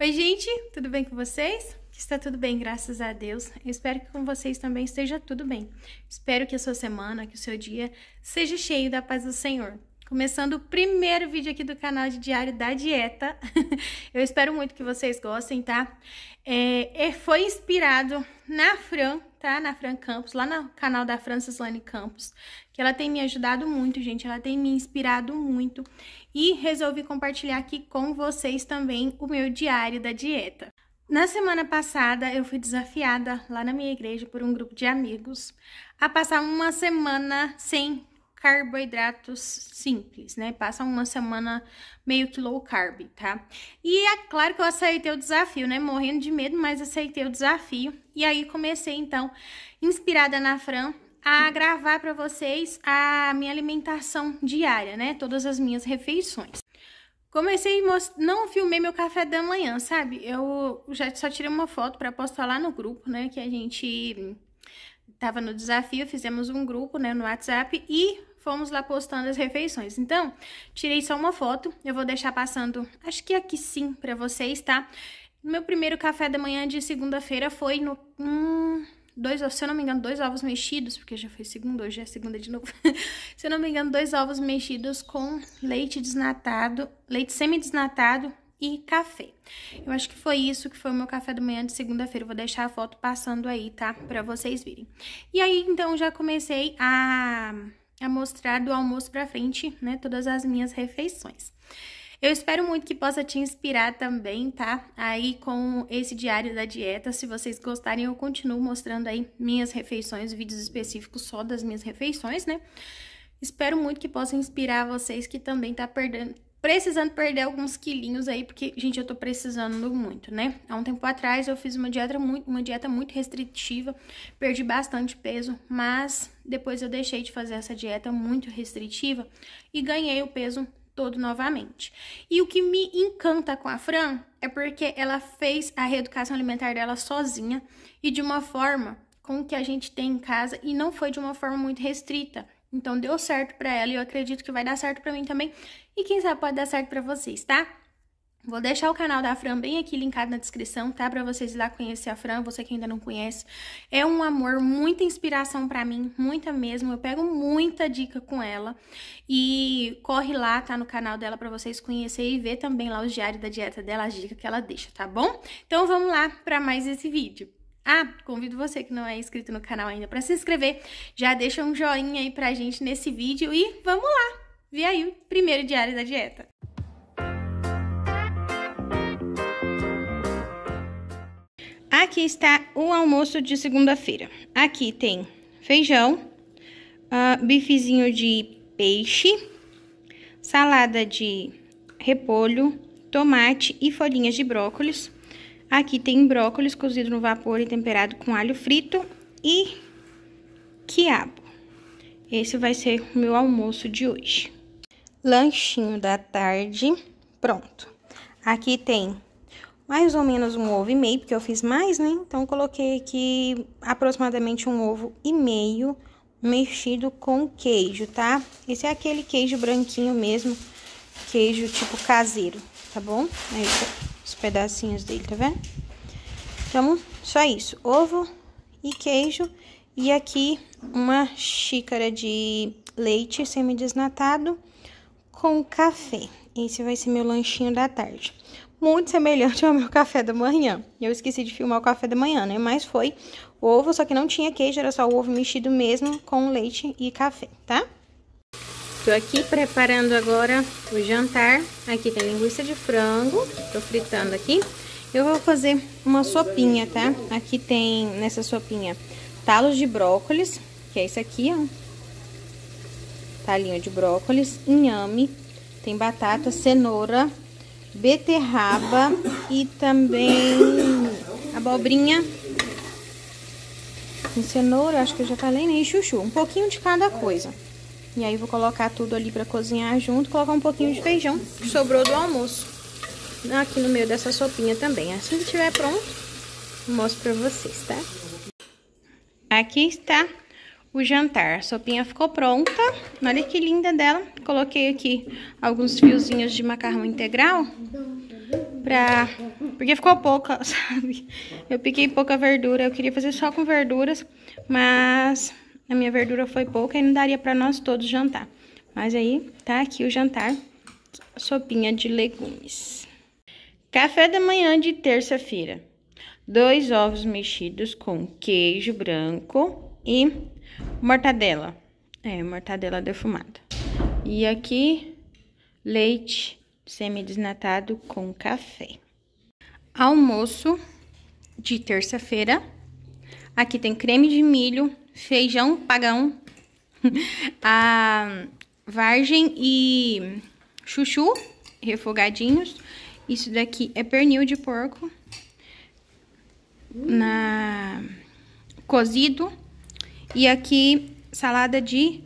Oi, gente, tudo bem com vocês? Está tudo bem, graças a Deus. Eu espero que com vocês também esteja tudo bem. Espero que a sua semana, que o seu dia seja cheio da paz do Senhor. Começando o primeiro vídeo aqui do canal de Diário da Dieta. Eu espero muito que vocês gostem, tá? É, foi inspirado na Fran, tá? Na Fran Campos, lá no canal da Francis Lane Campos, que ela tem me ajudado muito, gente. Ela tem me inspirado muito e resolvi compartilhar aqui com vocês também o meu diário da dieta. Na semana passada, eu fui desafiada lá na minha igreja por um grupo de amigos a passar uma semana sem carboidratos simples, né? Passa uma semana meio que low carb, tá? E é claro que eu aceitei o desafio, né? Morrendo de medo, mas aceitei o desafio. E aí comecei então, inspirada na Fran, a gravar para vocês a minha alimentação diária, né? Todas as minhas refeições. Comecei, não filmei meu café da manhã, sabe? Eu já só tirei uma foto para postar lá no grupo, né? Que a gente tava no desafio, fizemos um grupo, né, no WhatsApp e fomos lá postando as refeições. Então, tirei só uma foto, eu vou deixar passando, acho que aqui sim, para vocês, tá? Meu primeiro café da manhã de segunda-feira foi no... Hum, dois, se eu não me engano, dois ovos mexidos, porque já foi segunda, hoje é segunda de novo. se eu não me engano, dois ovos mexidos com leite desnatado, leite semi-desnatado e café. Eu acho que foi isso que foi o meu café da manhã de segunda-feira. Vou deixar a foto passando aí, tá? Pra vocês virem. E aí, então, já comecei a, a mostrar do almoço pra frente, né? Todas as minhas refeições. Eu espero muito que possa te inspirar também, tá? Aí com esse diário da dieta. Se vocês gostarem, eu continuo mostrando aí minhas refeições, vídeos específicos só das minhas refeições, né? Espero muito que possa inspirar vocês que também tá perdendo, precisando perder alguns quilinhos aí, porque, gente, eu tô precisando muito, né? Há um tempo atrás eu fiz uma dieta muito, uma dieta muito restritiva, perdi bastante peso, mas depois eu deixei de fazer essa dieta muito restritiva e ganhei o peso todo novamente. E o que me encanta com a Fran é porque ela fez a reeducação alimentar dela sozinha e de uma forma com o que a gente tem em casa e não foi de uma forma muito restrita. Então deu certo para ela e eu acredito que vai dar certo para mim também. E quem sabe pode dar certo para vocês, tá? Vou deixar o canal da Fran bem aqui linkado na descrição, tá? Pra vocês ir lá conhecer a Fran, você que ainda não conhece. É um amor, muita inspiração pra mim, muita mesmo. Eu pego muita dica com ela. E corre lá, tá? No canal dela pra vocês conhecerem e ver também lá os diários da dieta dela, as dicas que ela deixa, tá bom? Então vamos lá pra mais esse vídeo. Ah, convido você que não é inscrito no canal ainda para se inscrever. Já deixa um joinha aí pra gente nesse vídeo e vamos lá! Vê aí o primeiro diário da dieta. Aqui está o almoço de segunda-feira. Aqui tem feijão, uh, bifezinho de peixe, salada de repolho, tomate e folhinhas de brócolis. Aqui tem brócolis cozido no vapor e temperado com alho frito e quiabo. Esse vai ser o meu almoço de hoje. Lanchinho da tarde, pronto. Aqui tem mais ou menos um ovo e meio, porque eu fiz mais, né? Então, coloquei aqui aproximadamente um ovo e meio mexido com queijo, tá? Esse é aquele queijo branquinho mesmo, queijo tipo caseiro, tá bom? Aí, os pedacinhos dele, tá vendo? Então, só isso, ovo e queijo. E aqui, uma xícara de leite semi-desnatado com café. Esse vai ser meu lanchinho da tarde muito semelhante ao meu café da manhã. Eu esqueci de filmar o café da manhã, né? Mas foi ovo, só que não tinha queijo, era só o ovo mexido mesmo com leite e café, tá? Tô aqui preparando agora o jantar. Aqui tem linguiça de frango, tô fritando aqui. Eu vou fazer uma sopinha, tá? Aqui tem, nessa sopinha, talos de brócolis, que é esse aqui, ó. Talinho de brócolis, inhame, tem batata, cenoura, beterraba e também abobrinha e cenoura, acho que eu já falei, né? E chuchu, um pouquinho de cada coisa. E aí vou colocar tudo ali pra cozinhar junto, colocar um pouquinho de feijão que sobrou do almoço. Aqui no meio dessa sopinha também. Assim que estiver pronto, mostro pra vocês, tá? Aqui está o jantar. A sopinha ficou pronta. Olha que linda dela. Coloquei aqui alguns fiozinhos de macarrão integral para porque ficou pouca, sabe? Eu piquei pouca verdura, eu queria fazer só com verduras, mas a minha verdura foi pouca e não daria para nós todos jantar. Mas aí, tá aqui o jantar, sopinha de legumes. Café da manhã de terça-feira. Dois ovos mexidos com queijo branco e mortadela. É, mortadela defumada. E aqui, leite semi-desnatado com café. Almoço de terça-feira. Aqui tem creme de milho, feijão pagão, a vargem e chuchu refogadinhos. Isso daqui é pernil de porco na cozido e aqui salada de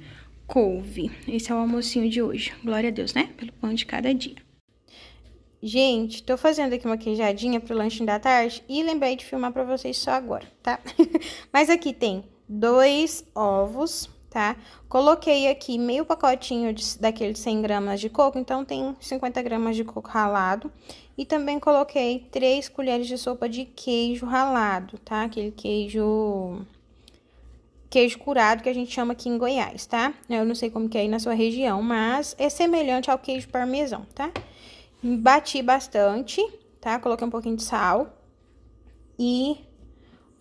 couve. Esse é o almocinho de hoje. Glória a Deus, né? Pelo pão de cada dia. Gente, tô fazendo aqui uma queijadinha pro lanche da tarde e lembrei de filmar pra vocês só agora, tá? Mas aqui tem dois ovos, tá? Coloquei aqui meio pacotinho de, daquele 100 gramas de coco, então tem 50 gramas de coco ralado. E também coloquei 3 colheres de sopa de queijo ralado, tá? Aquele queijo queijo curado que a gente chama aqui em Goiás, tá? Eu não sei como que é aí na sua região, mas é semelhante ao queijo parmesão, tá? Bati bastante, tá? Coloquei um pouquinho de sal e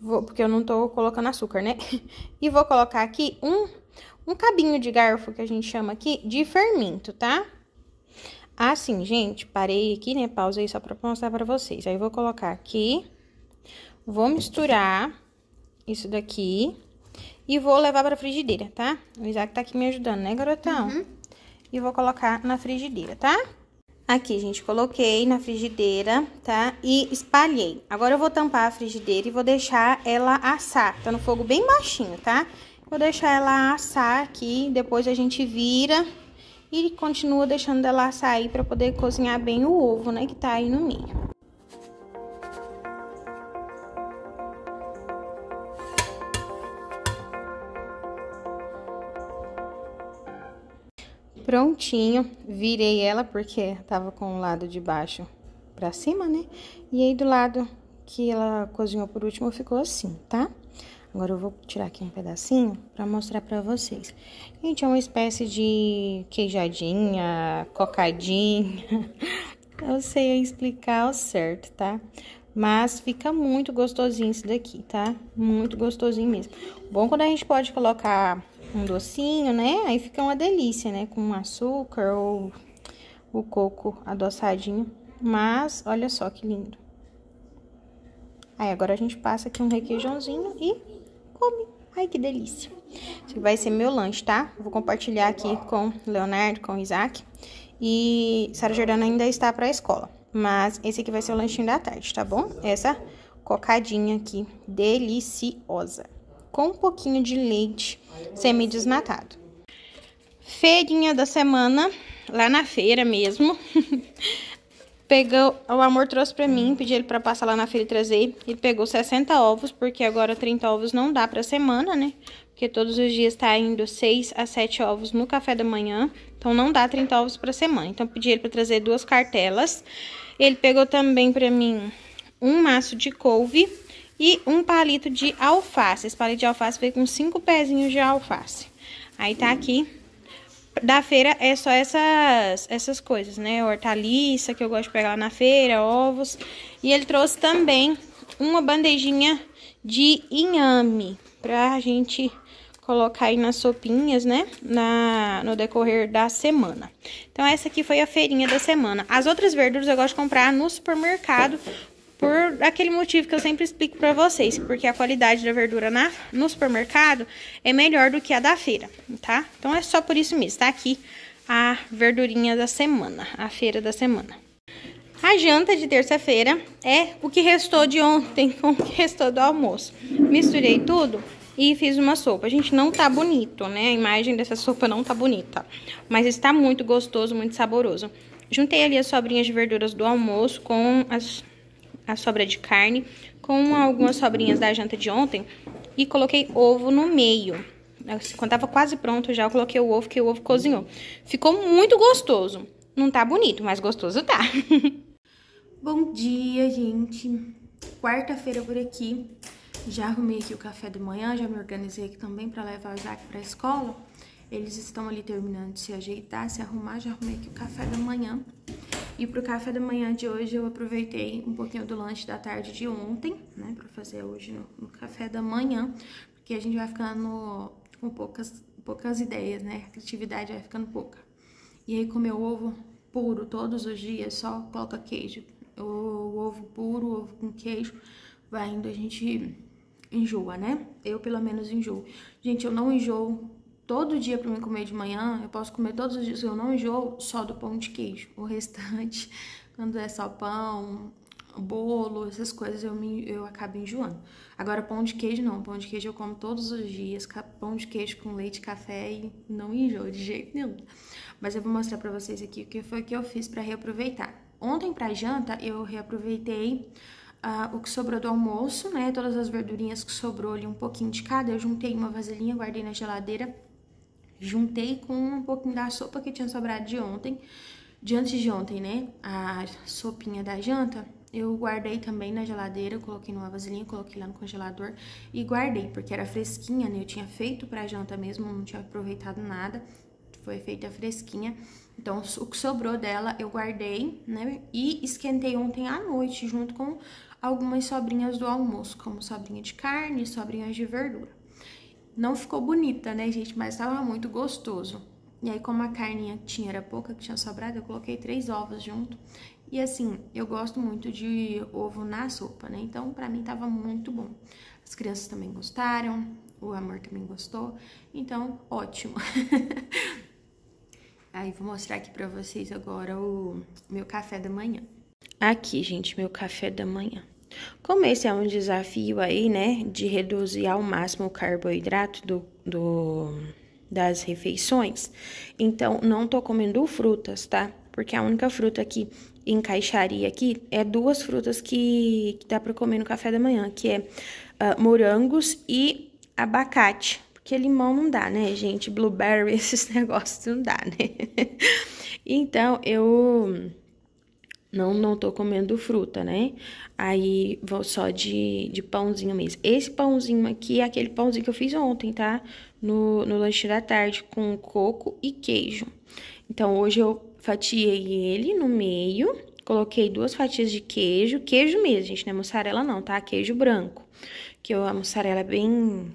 vou, porque eu não tô colocando açúcar, né? E vou colocar aqui um, um cabinho de garfo que a gente chama aqui de fermento, tá? Assim, gente, parei aqui, né? Pausei só pra mostrar pra vocês. Aí, vou colocar aqui, vou misturar isso daqui e vou levar pra frigideira, tá? O Isaac tá aqui me ajudando, né, garotão? Uhum. E vou colocar na frigideira, tá? Aqui, gente, coloquei na frigideira, tá? E espalhei. Agora, eu vou tampar a frigideira e vou deixar ela assar. Tá no fogo bem baixinho, tá? Vou deixar ela assar aqui, depois a gente vira e continua deixando ela assar para poder cozinhar bem o ovo, né, que tá aí no meio. Prontinho, virei ela porque tava com o lado de baixo pra cima, né? E aí do lado que ela cozinhou por último ficou assim, tá? Agora eu vou tirar aqui um pedacinho pra mostrar pra vocês. Gente, é uma espécie de queijadinha, cocadinha. Eu sei explicar o certo, tá? Mas fica muito gostosinho isso daqui, tá? Muito gostosinho mesmo. Bom quando a gente pode colocar um docinho, né? Aí fica uma delícia, né? Com açúcar ou o coco adoçadinho. Mas, olha só que lindo. Aí, agora a gente passa aqui um requeijãozinho e come. Ai, que delícia. Esse vai ser meu lanche, tá? Vou compartilhar aqui com Leonardo, com Isaac. E Sara Jordana ainda está para a escola. Mas esse aqui vai ser o lanchinho da tarde, tá bom? Essa cocadinha aqui, deliciosa com um pouquinho de leite semi-desnatado. Feirinha da semana, lá na feira mesmo. Pegou, o amor trouxe pra mim, pedi ele pra passar lá na feira e trazer. Ele pegou 60 ovos, porque agora 30 ovos não dá pra semana, né? Porque todos os dias tá indo 6 a 7 ovos no café da manhã. Então não dá 30 ovos pra semana. Então pedi ele pra trazer duas cartelas. Ele pegou também pra mim um maço de couve e um palito de alface. Esse palito de alface veio com cinco pezinhos de alface. Aí tá aqui. Da feira é só essas, essas coisas, né? Hortaliça, que eu gosto de pegar lá na feira, ovos. E ele trouxe também uma bandejinha de inhame pra gente colocar aí nas sopinhas, né? Na, no decorrer da semana. Então, essa aqui foi a feirinha da semana. As outras verduras eu gosto de comprar no supermercado, por aquele motivo que eu sempre explico para vocês, porque a qualidade da verdura na, no supermercado é melhor do que a da feira, tá? Então é só por isso mesmo, tá aqui a verdurinha da semana, a feira da semana. A janta de terça-feira é o que restou de ontem com o que restou do almoço. Misturei tudo e fiz uma sopa. Gente, não tá bonito, né? A imagem dessa sopa não tá bonita, mas está muito gostoso, muito saboroso. Juntei ali as sobrinhas de verduras do almoço com as a sobra de carne com algumas sobrinhas da janta de ontem e coloquei ovo no meio. Quando tava quase pronto já, eu coloquei o ovo, que o ovo cozinhou. Ficou muito gostoso. Não tá bonito, mas gostoso tá. Bom dia, gente. Quarta-feira por aqui. Já arrumei aqui o café da manhã, já me organizei aqui também para levar o Isaac para a escola. Eles estão ali terminando de se ajeitar, se arrumar, já arrumei aqui o café da manhã. E pro café da manhã de hoje eu aproveitei um pouquinho do lanche da tarde de ontem, né, para fazer hoje no, no, café da manhã, porque a gente vai ficando com poucas, poucas ideias, né, a criatividade vai ficando pouca. E aí comer ovo puro todos os dias, só coloca queijo, o ovo puro, ovo com queijo, vai indo, a gente enjoa, né? Eu, pelo menos, enjoo. Gente, eu não enjoo todo dia para mim comer de manhã, eu posso comer todos os dias, eu não enjoo só do pão de queijo. O restante, quando é só pão, bolo, essas coisas, eu, me, eu acabo enjoando. Agora, pão de queijo não, pão de queijo eu como todos os dias, pão de queijo com leite, café e não enjoo de jeito nenhum. Mas eu vou mostrar para vocês aqui o que foi que eu fiz para reaproveitar. Ontem para janta eu reaproveitei uh, o que sobrou do almoço, né? Todas as verdurinhas que sobrou ali, um pouquinho de cada. Eu juntei uma vasilhinha, guardei na geladeira. Juntei com um pouquinho da sopa que tinha sobrado de ontem. De antes de ontem, né? A sopinha da janta. Eu guardei também na geladeira, coloquei numa vasilhinha, coloquei lá no congelador e guardei, porque era fresquinha, né? Eu tinha feito pra janta mesmo, não tinha aproveitado nada. Foi feita fresquinha. Então, o que sobrou dela eu guardei, né? E esquentei ontem à noite, junto com algumas sobrinhas do almoço, como sobrinha de carne e sobrinhas de verdura. Não ficou bonita, né, gente? Mas tava muito gostoso. E aí, como a carninha tinha, era pouca que tinha sobrado, eu coloquei três ovos junto. E assim, eu gosto muito de ovo na sopa, né? Então, pra mim, tava muito bom. As crianças também gostaram, o amor também gostou. Então, ótimo. Aí vou mostrar aqui pra vocês agora o meu café da manhã. Aqui, gente, meu café da manhã. Como esse é um desafio aí, né, de reduzir ao máximo o carboidrato do, do, das refeições, então não tô comendo frutas, tá? Porque a única fruta que encaixaria aqui é duas frutas que, que dá pra comer no café da manhã, que é uh, morangos e abacate. Porque limão não dá, né, gente? Blueberry, esses negócios não dá, né? então, eu não, não tô comendo fruta, né? Aí, vou só de, de pãozinho mesmo. Esse pãozinho aqui é aquele pãozinho que eu fiz ontem, tá? No, no lanche da tarde, com coco e queijo. Então, hoje eu fatiei ele no meio, coloquei duas fatias de queijo, queijo mesmo, gente, não é mussarela não, tá? Queijo branco, que a mussarela é bem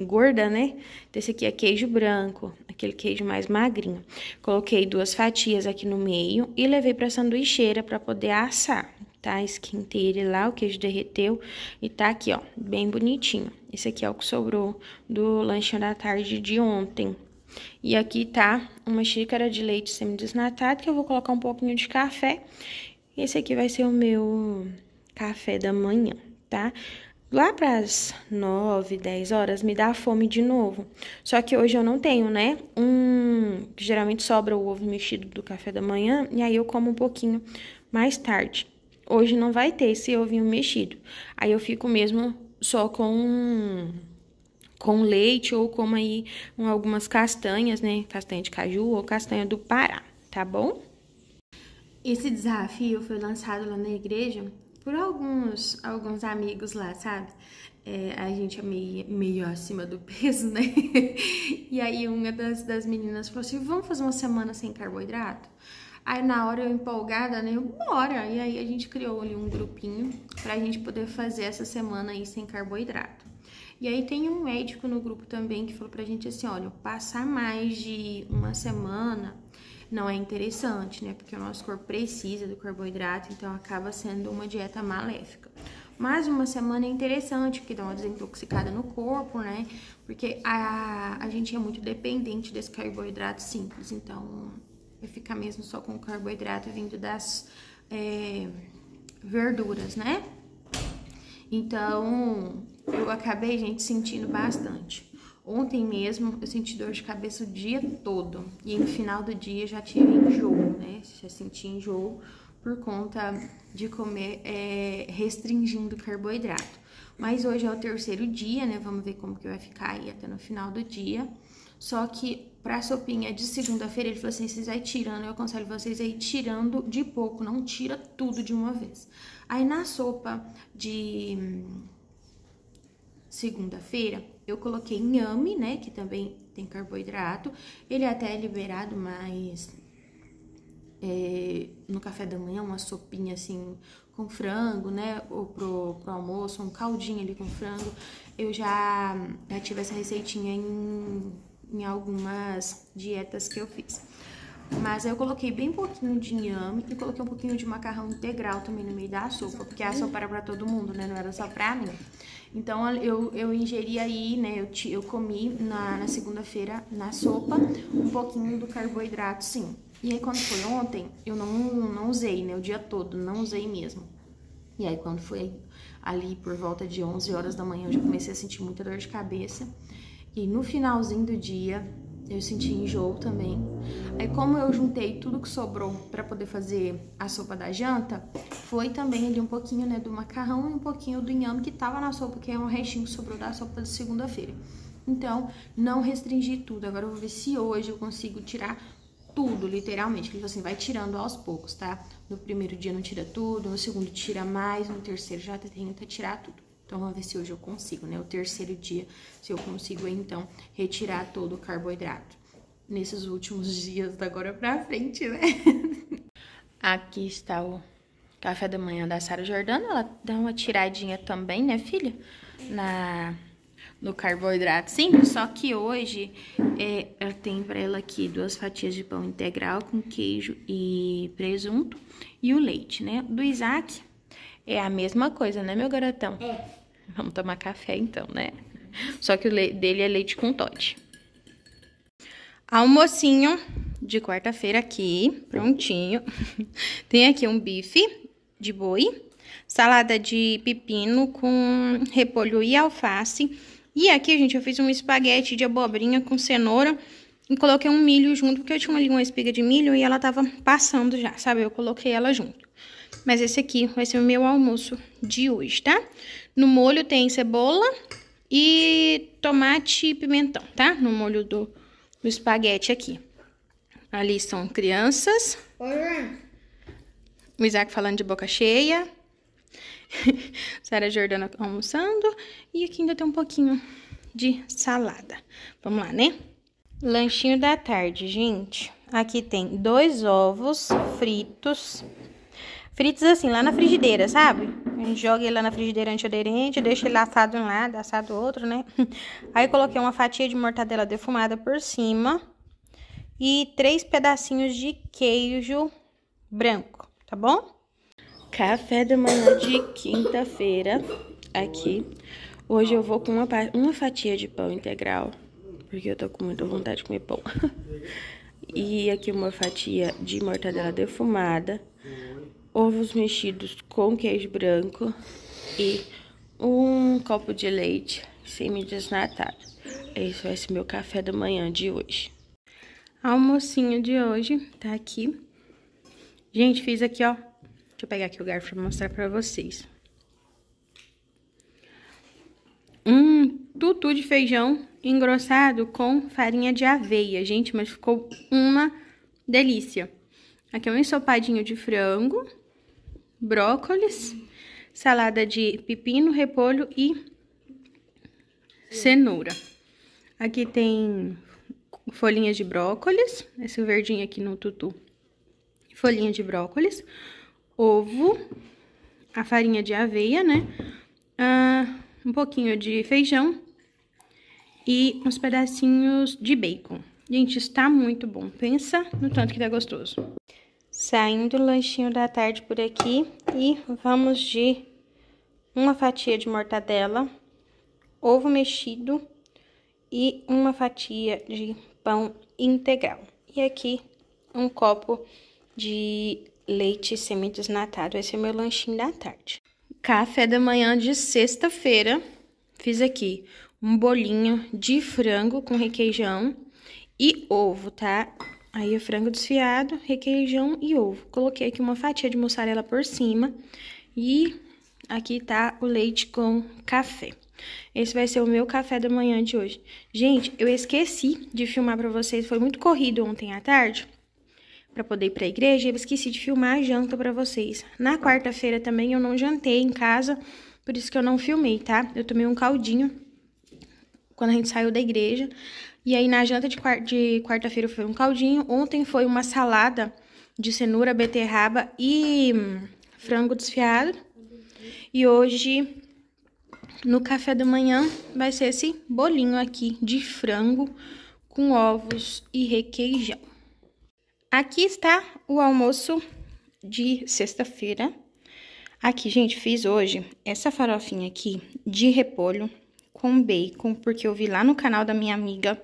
gorda, né? Então, esse aqui é queijo branco, aquele queijo mais magrinho. Coloquei duas fatias aqui no meio e levei pra sanduicheira para poder assar, tá? Esquentei ele lá, o queijo derreteu e tá aqui, ó, bem bonitinho. Esse aqui é o que sobrou do lanche da tarde de ontem. E aqui tá uma xícara de leite semidesnatado, que eu vou colocar um pouquinho de café. Esse aqui vai ser o meu café da manhã, tá? Lá para as 9, 10 horas me dá fome de novo. Só que hoje eu não tenho, né? Um. Geralmente sobra o ovo mexido do café da manhã e aí eu como um pouquinho mais tarde. Hoje não vai ter esse ovinho mexido. Aí eu fico mesmo só com com leite ou como aí algumas castanhas, né? Castanha de caju ou castanha do Pará, tá bom? Esse desafio foi lançado lá na igreja por alguns, alguns amigos lá, sabe? É, a gente é meio, meio acima do peso, né? e aí uma das, das meninas falou assim, vamos fazer uma semana sem carboidrato? Aí na hora eu empolgada, né? Eu, bora! E aí a gente criou ali um grupinho pra gente poder fazer essa semana aí sem carboidrato. E aí tem um médico no grupo também que falou pra gente assim, olha, passar mais de uma semana não é interessante, né? Porque o nosso corpo precisa do carboidrato, então acaba sendo uma dieta maléfica. Mas uma semana é interessante, porque dá uma desintoxicada no corpo, né? Porque a, a gente é muito dependente desse carboidrato simples, então vai ficar mesmo só com o carboidrato vindo das é, verduras, né? Então, eu acabei, gente, sentindo bastante. Ontem mesmo eu senti dor de cabeça o dia todo e no final do dia já tive enjoo, né? Já senti enjoo por conta de comer é, restringindo carboidrato. Mas hoje é o terceiro dia, né? Vamos ver como que vai ficar aí até no final do dia. Só que pra sopinha de segunda-feira, ele falou assim: vocês vai tirando, eu aconselho vocês aí tirando de pouco, não tira tudo de uma vez. Aí na sopa de segunda-feira, eu coloquei inhame, né, que também tem carboidrato. Ele é até liberado, mas é, no café da manhã, uma sopinha assim com frango, né, ou pro, pro almoço, um caldinho ali com frango. Eu já, já tive essa receitinha em, em algumas dietas que eu fiz. Mas eu coloquei bem pouquinho de inhame e coloquei um pouquinho de macarrão integral também no meio da sopa, porque a sopa era pra todo mundo, né? Não era só pra mim. Então eu, eu ingeri aí, né? Eu, eu comi na, na segunda-feira na sopa um pouquinho do carboidrato, sim. E aí quando foi ontem, eu não, não usei, né? O dia todo, não usei mesmo. E aí quando foi ali por volta de 11 horas da manhã, eu já comecei a sentir muita dor de cabeça. E no finalzinho do dia, eu senti enjoo também. Aí, como eu juntei tudo que sobrou para poder fazer a sopa da janta, foi também ali um pouquinho, né, do macarrão e um pouquinho do inhame que tava na sopa, que é um restinho que sobrou da sopa de segunda-feira. Então, não restringi tudo. Agora eu vou ver se hoje eu consigo tirar tudo, literalmente. Falou assim, vai tirando aos poucos, tá? No primeiro dia não tira tudo, no segundo tira mais, no terceiro já tenta tirar tudo. Então, vamos ver se hoje eu consigo, né? O terceiro dia, se eu consigo, então, retirar todo o carboidrato. Nesses últimos dias, da agora pra frente, né? Aqui está o café da manhã da Sara Jordana. Ela dá uma tiradinha também, né, filha? Na, no carboidrato simples. Só que hoje, é, eu tenho pra ela aqui duas fatias de pão integral com queijo e presunto. E o leite, né? Do Isaac, é a mesma coisa, né, meu garotão? É. Vamos tomar café então, né? Só que o dele é leite com Todd. Almocinho de quarta-feira aqui, prontinho. Tem aqui um bife de boi, salada de pepino com repolho e alface. E aqui, gente, eu fiz um espaguete de abobrinha com cenoura e coloquei um milho junto, porque eu tinha ali uma espiga de milho e ela tava passando já, sabe? Eu coloquei ela junto. Mas esse aqui vai ser o meu almoço de hoje, tá? No molho tem cebola e tomate e pimentão, tá? No molho do, do espaguete aqui. Ali são crianças. O Isaac falando de boca cheia. Sara Jordana almoçando. E aqui ainda tem um pouquinho de salada. Vamos lá, né? Lanchinho da tarde, gente. Aqui tem dois ovos fritos fritos assim, lá na frigideira, sabe? A gente joga ele lá na frigideira antiaderente, deixa ele assado um lado, assado outro, né? Aí coloquei uma fatia de mortadela defumada por cima e três pedacinhos de queijo branco, tá bom? Café da manhã de quinta-feira aqui. Hoje eu vou com uma, uma fatia de pão integral, porque eu tô com muita vontade de comer pão. e aqui uma fatia de mortadela defumada ovos mexidos com queijo branco e um copo de leite semi-desnatado. Esse vai ser meu café da manhã de hoje. Almocinho de hoje tá aqui. Gente, fiz aqui, ó. Deixa eu pegar aqui o garfo pra mostrar pra vocês. Um tutu de feijão engrossado com farinha de aveia, gente, mas ficou uma delícia. Aqui é um ensopadinho de frango brócolis, salada de pepino, repolho e cenoura. Aqui tem folhinhas de brócolis, esse verdinho aqui no tutu. Folhinha de brócolis, ovo, a farinha de aveia, né? Ah, um pouquinho de feijão e uns pedacinhos de bacon. Gente, está muito bom. Pensa no tanto que tá gostoso. Saindo o lanchinho da tarde por aqui e vamos de uma fatia de mortadela, ovo mexido e uma fatia de pão integral. E aqui um copo de leite semi-desnatado. Esse é meu lanchinho da tarde. Café da manhã de sexta-feira. Fiz aqui um bolinho de frango com requeijão e ovo, tá? Aí o frango desfiado, requeijão e ovo. Coloquei aqui uma fatia de mussarela por cima e aqui tá o leite com café. Esse vai ser o meu café da manhã de hoje. Gente, eu esqueci de filmar pra vocês. Foi muito corrido ontem à tarde para poder ir pra igreja. Eu esqueci de filmar a janta pra vocês. Na quarta-feira também eu não jantei em casa, por isso que eu não filmei, tá? Eu tomei um caldinho quando a gente saiu da igreja. E aí na janta de quarta-feira foi um caldinho. Ontem foi uma salada de cenoura, beterraba e frango desfiado. E hoje no café da manhã vai ser esse bolinho aqui de frango com ovos e requeijão. Aqui está o almoço de sexta-feira. Aqui, gente, fiz hoje essa farofinha aqui de repolho com bacon, porque eu vi lá no canal da minha amiga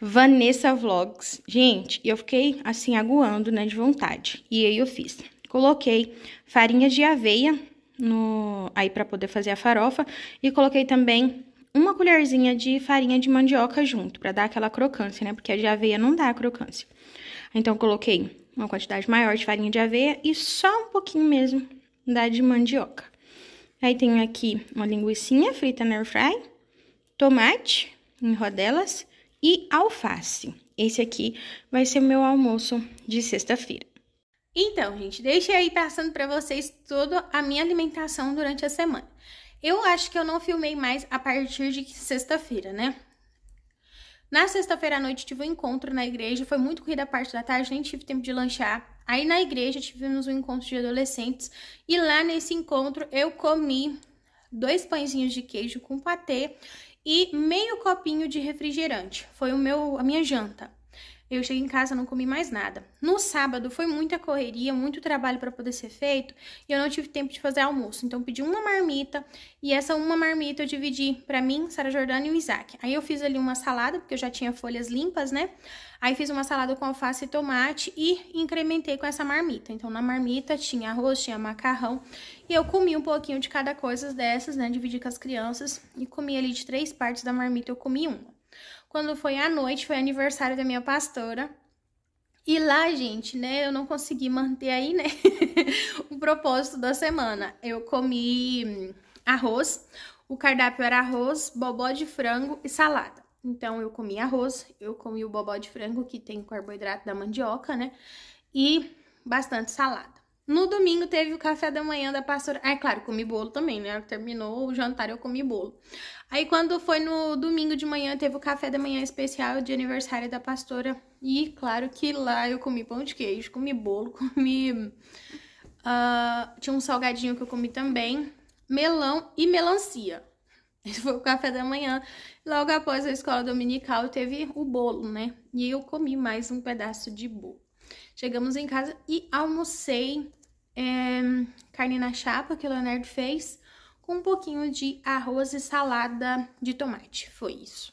Vanessa Vlogs. Gente, eu fiquei assim aguando, né, de vontade. E aí eu fiz. Coloquei farinha de aveia no, aí para poder fazer a farofa. E coloquei também uma colherzinha de farinha de mandioca junto, para dar aquela crocância, né? Porque a de aveia não dá crocância. Então, coloquei uma quantidade maior de farinha de aveia e só um pouquinho mesmo da de mandioca. Aí, tenho aqui uma linguiça frita na airfry, tomate em rodelas e alface. Esse aqui vai ser o meu almoço de sexta-feira. Então, gente, deixei aí passando para vocês toda a minha alimentação durante a semana. Eu acho que eu não filmei mais a partir de sexta-feira, né? Na sexta-feira à noite tive um encontro na igreja, foi muito corrida a parte da tarde, nem tive tempo de lanchar. Aí na igreja tivemos um encontro de adolescentes e lá nesse encontro eu comi dois pãezinhos de queijo com patê e meio copinho de refrigerante. Foi o meu a minha janta. Eu cheguei em casa, não comi mais nada. No sábado foi muita correria, muito trabalho para poder ser feito e eu não tive tempo de fazer almoço. Então pedi uma marmita e essa uma marmita eu dividi para mim, Sara Jordana e o Isaac. Aí eu fiz ali uma salada, porque eu já tinha folhas limpas, né? Aí fiz uma salada com alface e tomate e incrementei com essa marmita. Então na marmita tinha arroz, tinha macarrão e eu comi um pouquinho de cada coisa dessas, né? Dividi com as crianças e comi ali de três partes da marmita, eu comi uma. Quando foi à noite, foi aniversário da minha pastora. E lá, gente, né, eu não consegui manter aí, né, o propósito da semana. Eu comi arroz, o cardápio era arroz, bobó de frango e salada. Então, eu comi arroz, eu comi o bobó de frango, que tem carboidrato da mandioca, né, e bastante salada. No domingo teve o café da manhã da pastora. Ah, é claro, comi bolo também, né? Terminou o jantar, eu comi bolo. Aí quando foi no domingo de manhã, teve o café da manhã especial de aniversário da pastora. E claro que lá eu comi pão de queijo, comi bolo, comi. Uh, tinha um salgadinho que eu comi também, melão e melancia. Esse foi o café da manhã. Logo após a escola dominical, teve o bolo, né? E eu comi mais um pedaço de bolo. Chegamos em casa e almocei é, carne na chapa que o Leonardo fez com um pouquinho de arroz e salada de tomate. Foi isso.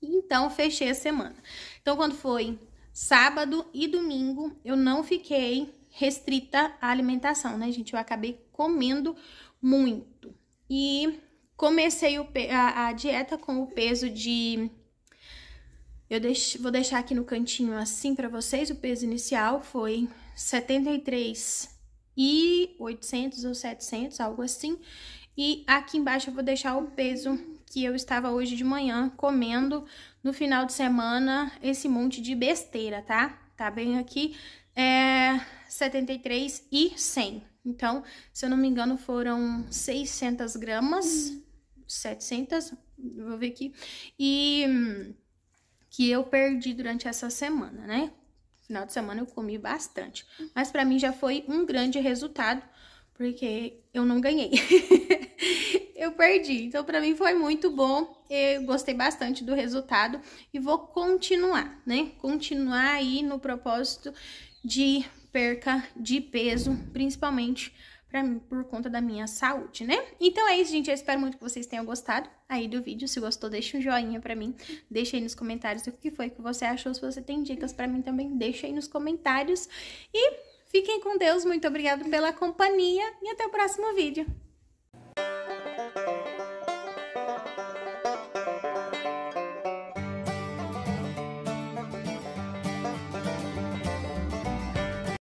Então, fechei a semana. Então, quando foi sábado e domingo, eu não fiquei restrita à alimentação, né, gente? Eu acabei comendo muito. E comecei a, a dieta com o peso de eu vou deixar aqui no cantinho assim para vocês. O peso inicial foi 73 e 800 ou 700, algo assim. E aqui embaixo eu vou deixar o peso que eu estava hoje de manhã comendo no final de semana esse monte de besteira, tá? Tá bem aqui, é 73 e 100. Então, se eu não me engano, foram 600 gramas, 700, vou ver aqui, e que eu perdi durante essa semana, né? Final de semana eu comi bastante, mas para mim já foi um grande resultado, porque eu não ganhei. eu perdi. Então para mim foi muito bom. Eu gostei bastante do resultado e vou continuar, né? Continuar aí no propósito de perca de peso, principalmente pra mim, por conta da minha saúde, né? Então é isso, gente. Eu espero muito que vocês tenham gostado aí do vídeo. Se gostou, deixa um joinha pra mim. Deixa aí nos comentários o que foi que você achou. Se você tem dicas pra mim também, deixa aí nos comentários. E fiquem com Deus. Muito obrigada pela companhia e até o próximo vídeo.